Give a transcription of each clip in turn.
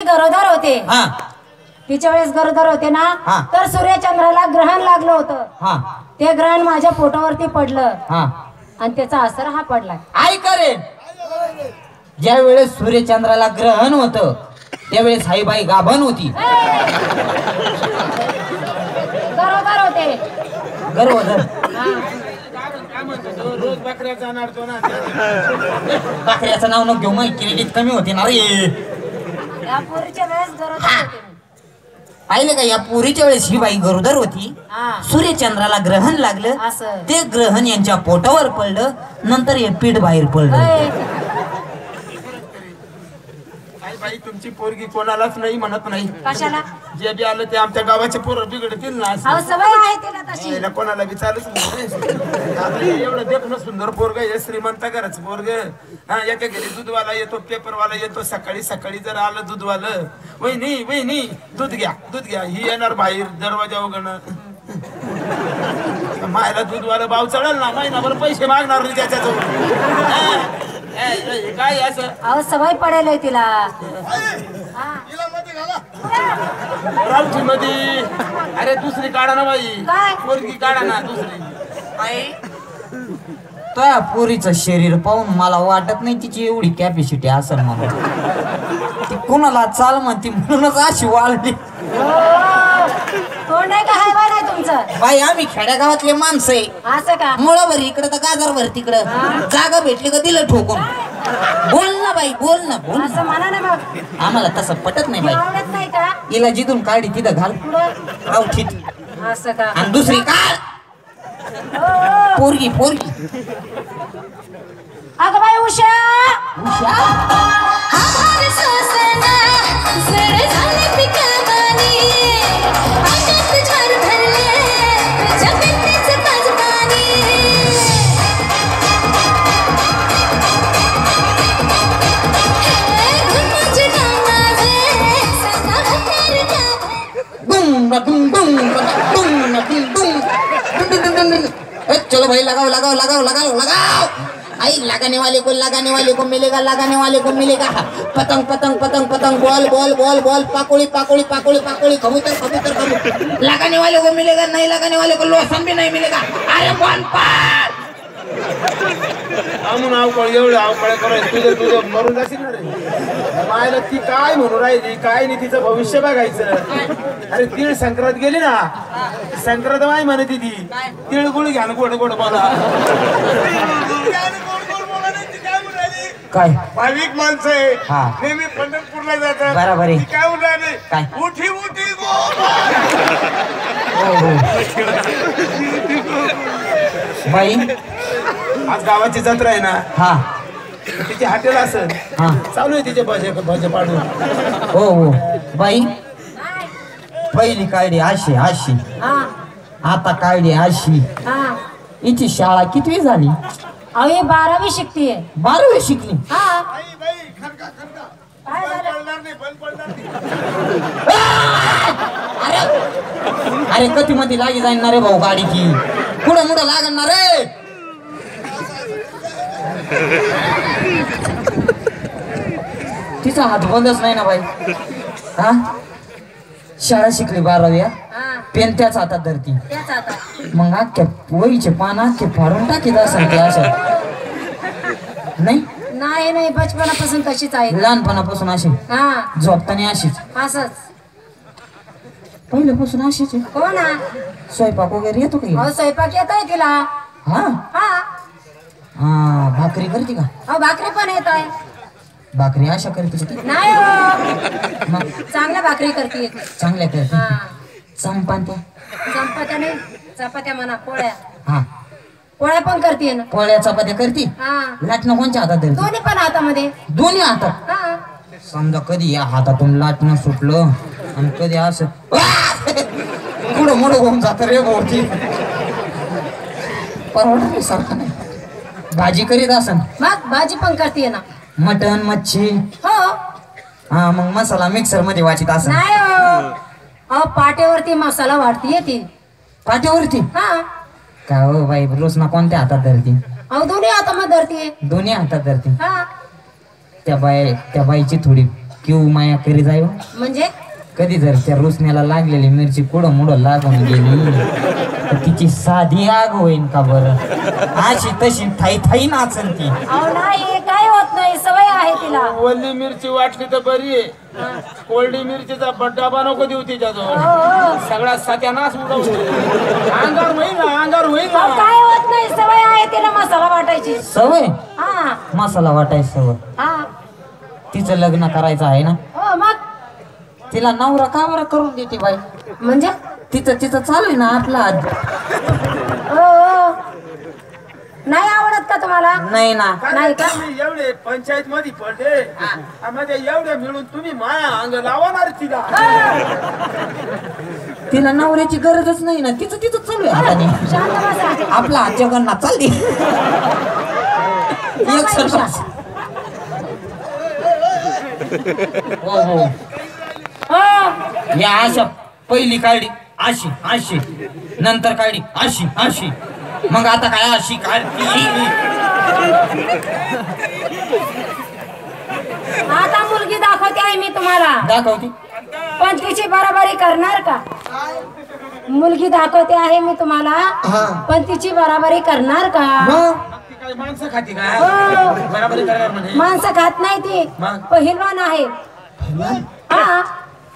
गरोदर होते. हा. तिच्या वेळेस गरोदर होते ना हा. तर सूर्यचंद्राला ग्रहण लागलं होतं. हा. ते ग्रहण माझ्या पोटावरती पडलं. हा. आणि त्याचा असर हा पडला. आई करेन ज्या वेळेस सूर्यचंद्राला ग्रहण होत त्यावेळेस साईबाई गाभण होती. गरोदर होते. गर्वधर ना बाकऱ्याचं नाव नको घेऊ मग क्रेडिट कमी होते ना रे. या पोरीच्या वेळेस गरोदर होते मी. पाहिले का या पुरीच्या वेळेस ही बाई गरोदर होती. हा. सूर्यचंद्राला ग्रहण लागलं. असं. ते ग्रहण यांच्या पोटावर पडलं. नंतर हे पीठ बाहेर पडलं. बाई तुमची पोरगी कोणालाच नाही म्हणत नाही. कशाला? जे बी आलं ते आमच्या गावाचे पोरं बिघडतील ना. असं. अहो सवय आहे तिला तशी. याला कोणाला हे एवढं देखणं सुंदर पोरग हे श्रीमंत घराचं पोरग. हा एका घरी दूधवाला येतो पेपरवाला येतो सकाळी सकाळी जर आलं दूधवालं. वहिनी वहिनी दूध घ्या दूध घ्या. ही येणार बाहेर दरवाजा उघडणं. मायला दूधवाला भाव चढल ना महिनाभर पैसे मागणार नाही त्याच्याजवळ. हा. हे, हे, काय असं अहो सवय पडेल आहे तिला. हा. अरे दुसरी काढा ना बाई. काय? पोरगी काढा ना दुसरी. त्या पोरीचं शरीर पाहून मला वाटत नाही तिची एवढी कॅपॅसिटी असेल म्हणून. ती कुणाला चाल म्हणती म्हणूनच अशी वाळली तोंड आहे का आहे तुमचं बाई आम्ही खेड्यागावातले माणसं आहे. असं का? मुळाभर इकडं तर गाजरभर तिकडं. जागा भेटली का दिलं ठोकून. बोल ना बाई बोल ना बोल ना. असं म्हणा ना मग. आम्हाला तसं पटत नाही बाई. आवडत नाही का? हिला जिथून काढी तिथं घाल. रावठीत असं का? आणि दुसरी काढ. हो. पोरगी पोरगी. अगं बाई उषा. उषा? आभार सोसना झाले पिकामानी बुम ना बुम ए, चलो भाई लगाओ लगाओ लगाओ लगाओ लगाओ आई लगाने वाले को लगाने वाले को मिलेगा लगाने वाले को मिलेगा पतंग पतंग पतंग पतंग बॉल बॉल बॉल बॉल पाकोड़ी पाकोड़ी पाकोड़ी पाकोड़ी कबूतर कबूतर कबूतर लगाने वाले को मिलेगा नहीं लगाने वाले को लोसन भी नहीं मिलेगा अरे बॉल पार म्हणून अवकळ एवढं अवकळ करायचं तुझं तुझं मरून जाशील ना रे. मायला ती काय म्हणून राहिली काय नाही तिचं भविष्य बघायचं. अरे तीळ संक्रांत गेली ना संक्रांत माय म्हणते ती तिळगुळ घ्या ना गोड गोड बोला काय? भाविक माणसं आहे. हा. नेहमी पंढरपूरला जातात. बरोबर आहे. काय म्हणाले काय? उठी उठी गो हो हो. बाई आज गावाची जत्रा आहे ना. हा. तिची हॉटेल असेल. हा. चालू आहे तिचे भजे भजे पाडून. हो हो. बाई. पहिली अशी अशी. हा. आता अशी. हा. हिची शाळा कितवी झाली? ही बारावी शिकतीये बारावी शिकली? हा. काय झालं? अरे अरे कधी मध्ये लागी जाणार रे भाऊ गाडीची. पुढं मुढं लागणार रे? तिचा हात बंदच नाही ना बाई. हा? शाळा शिकली बारावी पेन त्याच हातात धरती. मग अख्ख्या वहीचे पान अख्खे फाडून टाकीत असेल ते नाही? नाही नाही बचपनापासून तशीच आहे. लहानपणापासून अशी? हा. झोपताना अशीच? असंच. पहिल्यापासून अशीच. हो ना. स्वयंपाक वगैरे येतो का? स्वयंपाक येत आहे तिला. हा? हा. हा भाकरी करते का? अहो भाकरी पण येत आहे भाकरी अशा करते का ती? नाही हो. चांगल्या भाकरी करते चांगल्या करते? हा. चंपात्या? चपात्या नाही चपात्या म्हणा पोळ्या. हा. पोळ्या पण करते ना. पोळ्या चपात्या करते? हा. लाटणं कोणच्या हातात धरते? दोन्ही पण हातामध्ये. दोन्ही हातात? हा. समजा कधी या हातातून लाटणं सुटलं आणि कधी असं कुठं मोठं होऊन जात रे भाऊची परवडा सारखं. नाही भाजी करीत असन? मग भाजी पण करते ना. मटन मच्छी? हो. हा मग मसाला मिक्सरमध्ये वाचित असन. नाही हो. अहो पाट्यावरती मसाला वाढतीये ती. पाठीवरती हा. काय हो बाई रोज ना कोणत्या हातात धरते? अहो दोन्ही हातामध्ये धरतीये दोन्ही हातात धरते? हा. त्या बाई त्या बाईची थोडी किव माया करी जाय हो. म्हणजे? कधी जर त्या रुसण्याला लागलेली मिरची कुडं मुडं लागून गेली तर तिची साधी आग होईन का बरं? अशी तशी थाई थाई नाचन ती. अहो नाही काय होत नाही सवय आहे तिला. वल्ली मिरची वाटली तर बरी आहे. कोरडी मिरचीचा डबा नको देऊ तिच्याजवळ. हो, हो. सगळा सत्यानाश उडवतो अंगावर होईल ना अंगावर होईल अहो, ना काय होत नाही सवय आहे तिला मसाला वाटायची. सवय? हा. मसाला वाटायची सवय. हा. तिचं लग्न करायचं आहे ना? हो मग? तिला नवरा का बरं करून देते बाई? म्हणजे? तिचं तिचं चालू आहे ना आपला हो हो. नाही आवडत का तुम्हाला? नाही ना. नाही का? तुम्ही एवढे पंचायत मध्ये पडले? मध्ये एवढे मिळून तुम्ही माया अंग लावणार तिला. तिला नवऱ्याची गरजच नाही ना. तिचं तिचं चालू आहे हाताने शांत बसा. आपला हात जगन्नाथ चालली. एक सरपंच हो हो हो. या अशा पहिली काढली अशी अशी. नंतर काढली अशी अशी. मग आता काय अशी काढली आता मुलगी दाखवते आहे मी तुम्हाला. दाखवती? पण तिची बराबरी करणार का? मुलगी दाखवते आहे मी तुम्हाला पण तिची बराबरी करणार का? ती काय माणसं खाती काय हो. बराबरी करणार म्हणे. माणसं खात नाही ती? पहिलवान आहे. हा.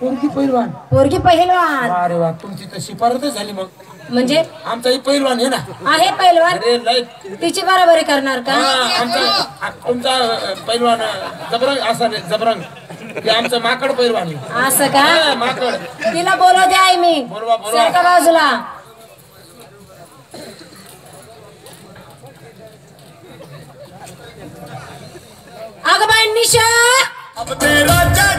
कोणती पैलवान पोरगी पहिलवान. अरे वा तुमची तर शिफारतच झाली मग. म्हणजे? आमचा ही पैलवान आहे ना. आहे पहिलवान? अरे लय. तिची बराबरी करणार का? हा, आमचा तुमचा पैलवान अ, जबरंग असा जबरंग. हे आमचं माकड पैलवान आहे. असं का? हा, माकड. तिला बोलव दे आहे मी. बोलवा, बोलवा. सरका बाजूला. अगं बाई निशा! अब तेरा जजकारा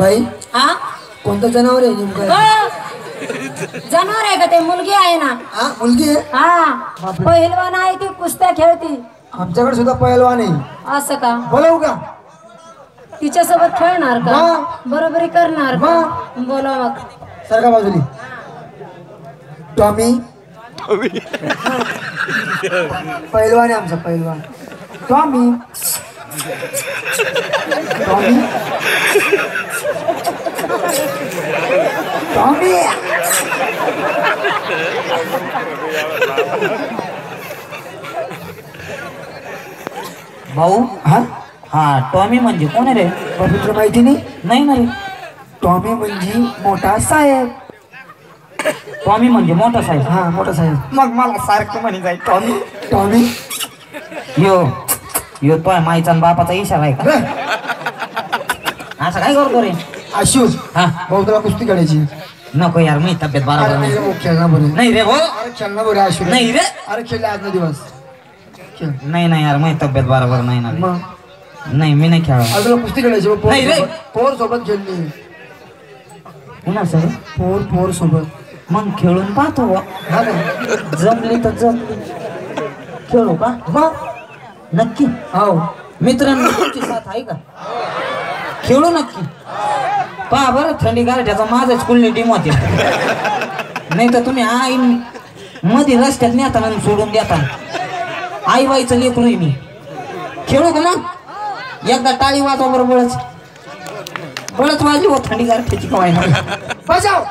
बाई? हा? कोणतं जनावर आहे नेमकं? हो. जनावर आहे का ते? मुलगी आहे ना. हा मुलगी आहे? हा. पहिलवान आहे ती कुस्त्या खेळती. आमच्याकडे सुद्धा पहिलवान आहे. असं का? बोलवू का? तिच्यासोबत खेळणार का. बरोबरी करणार का? बोला मग. सारखा बाजूली टॉमी. पहिलवान आहे आमचा पहिलवान. टॉमी. टॉमी. भाऊ हा? हा टॉमी म्हणजे कोण आहे रे? पवित्र माहिती नाही नाही. ना रे टॉमी म्हणजे मोठा साहेब. टॉमी म्हणजे मोठा साहेब. हा मोठा साहेब. मग मला सारखं म्हणे जाईल टॉमी टॉमी. यो यो तो माईचा आणि बापाचा इशारा आहे का? असं काय करतो रे? आशू हा? भाऊ तुला कुस्ती काढायची नको यार मी तब्येत बरोबर अरे नाही. नाही रे, खेळणार बरं. नाही रे हो? अरे खेळणार बरं आशू रे. नाही रे? अरे खेळले आज ना दिवस. खेळ. नाही नाही यार माझी तब्येत बरोबर नाही ना रे. मग? नाही मी नाही खेळा तुला कुस्ती मग पोर नाही रे. सोबत पोर सोबत खेळली. पुन्हा सर? पोर पोर सोबत. मग खेळून पाहतो बुवा. हा जमली तर जमली खेळू का? मग नक्की? हो. मित्रांनो तुमची साथ आहे का? खेळू नक्की. पहा बरं थंडी गारठ्याचा माझाच कुलनी टीम होते नाही तर तुम्ही आई मध्ये रस्त्यात नेता सोडून देता. आई बाईचं लेकरू मी. खेळू का मग? एकदा टाळी वाजवा बरं बळच. वाजली हो थंडी गारठ्याची कवाय ना बजाव.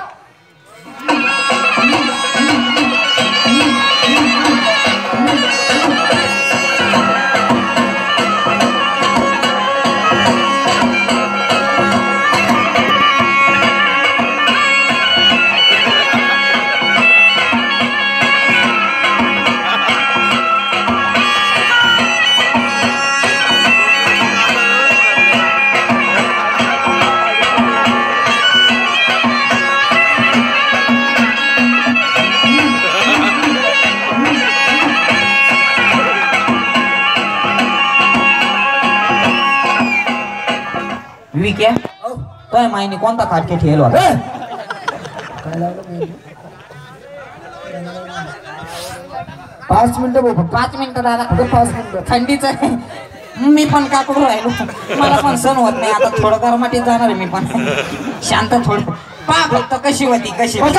माहिती कोणता खाटके ठेल होता? पाच मिनिटं फक्त पाच मिनिटं दादा. पाच मिनिटं. थंडीच आहे. मी पण काकडू राहिलो. मला पण सण होत नाही. आता थोडं गरमाटीत जाणार आहे मी पण. शांत थोडं. पा फक्त कशी होती कशी होती.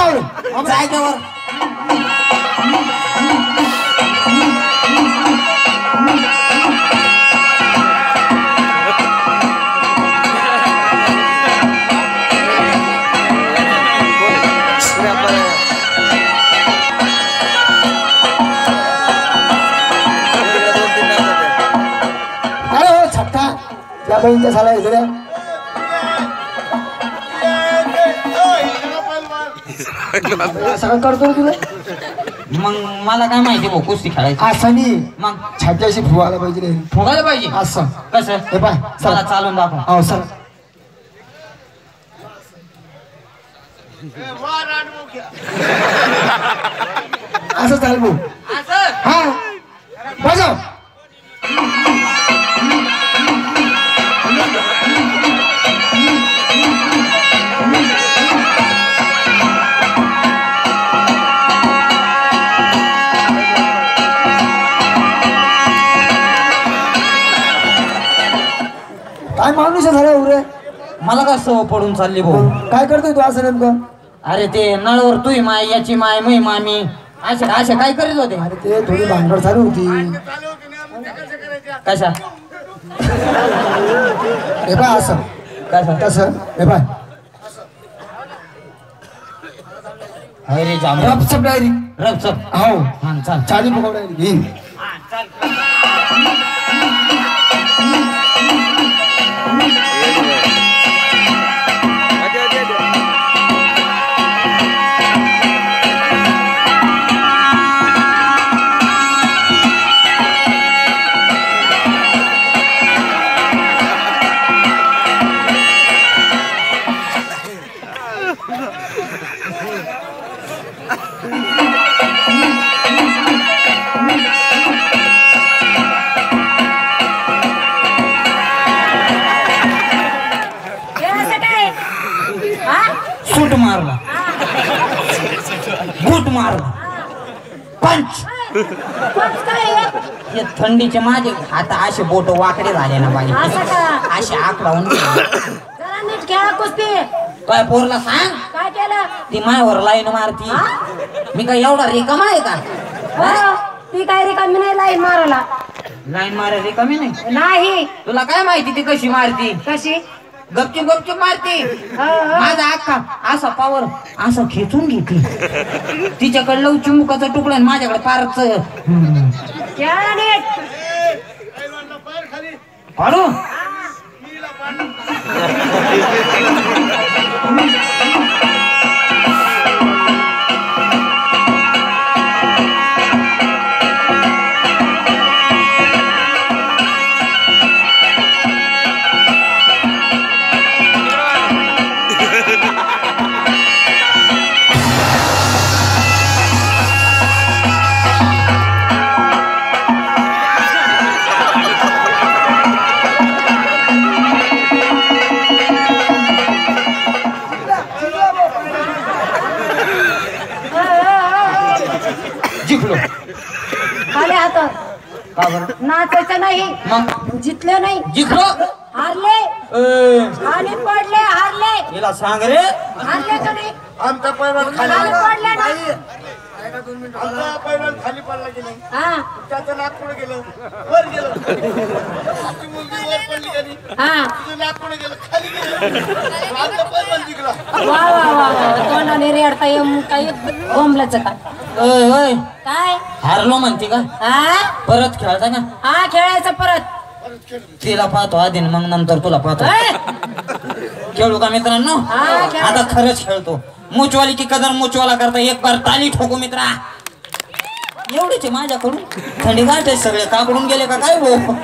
त्या बहिणीच्या साला इकडे सगळं करतो रे तुला. मग मला काय माहिती भाऊ कुस्ती खेळायची. असं नाही मग? छात्याशी फुवायला पाहिजे रे. फुगायला पाहिजे? असं कसं? हे पाय चला चालून दाखव. हो सर असं चाल भाऊ. हा. सव पडून चालली भाऊ. काय करतोय तू असं नेमकं? अरे ते नळवर तुही माय याची माय मै मामी. असे असे काय करीत होते? अरे ते थोडी भांडण चालू होती. कशा? हे पाय असं. कशा? तसं. हे पाय. अरे जाम रपचप डायरी. रब सब हो. हा चाल. चाली डायरी. सूट मारला. गुट मारला. पंच. हे? थंडीचे माझे आता असे बोट वाकडे झाले ना बाई. असं का? असे आकडावून जरा नीट खेळा कुस्ती. काय पोरला सांग? काय केलं? ती मायावर लाईन मारती. मी काय एवढा रिकामा आहे का? हो, ती काय रिकामी नाही लाईन मारायला. लाईन मारा रिकामी नाही? नाही. तुला काय माहिती ती कशी मारती? कशी? गपचूप गपचूप मारती. माझा अख्खा असा पावर असं खेचून घेते. तिच्याकडे लव चिमुकाचा तुकडा आणि माझ्याकडे फारच. पाडू. जिंकलो. का बरं? नाचायचं नाही. मग? जितले नाही. जिंकलो हारले. ए, खाली पडले हारले. हिला सांग रे. हारले का नाही? आमचा पैलवान खाली खाली पडले. ना. आमचा पैलवान खाली पडला की नाही. हा. त्याचं नाक पुढे गेलं. वर गेलं. मुलगी वर पडली का नाही. हा. तुझं नाक पुढे गेलं. खाली गेलं. आमचा पैलवान जिंकला. वा वा वा वा. तोंडाने रेडता येऊन काही बोंबलाच का? ओय ओय. काय? हारलो म्हणते का? हा? परत खेळता का? हा खेळायचं परत. तिला पाहतो आधी मग नंतर तुला पाहतो. खेळू का मित्रांनो? हा, खेळू. आता खरंच खेळतो. मुचवाली की कदर मुचवाला करता एक बार ताली ठोकू मित्रा. एवढेच आहे माझ्याकडून? थंडी गाठे सगळे. काकडून गेले का काय भाऊ?